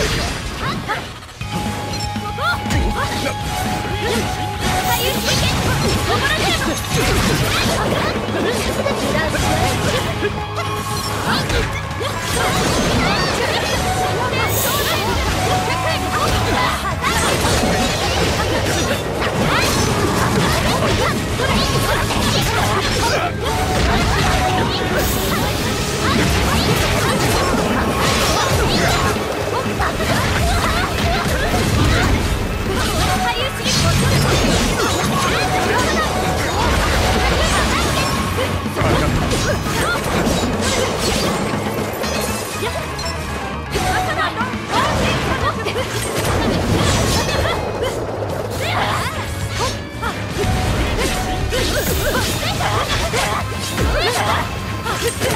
ここらでも Look at this!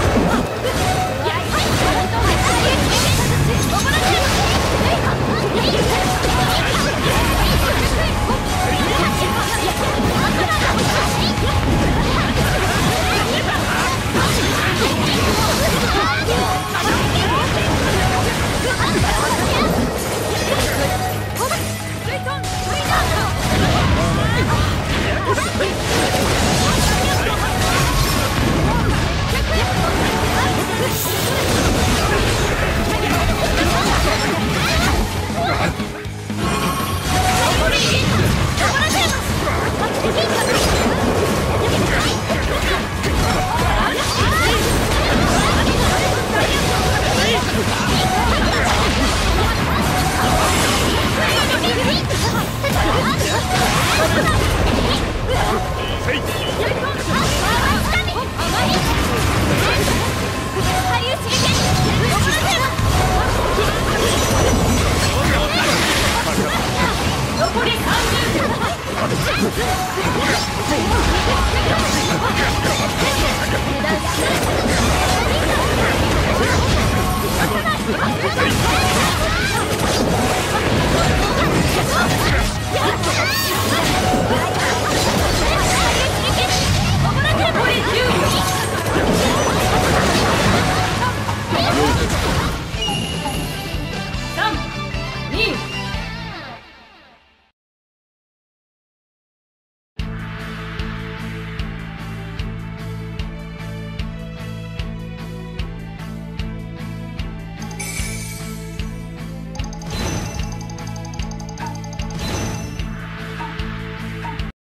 Yeah!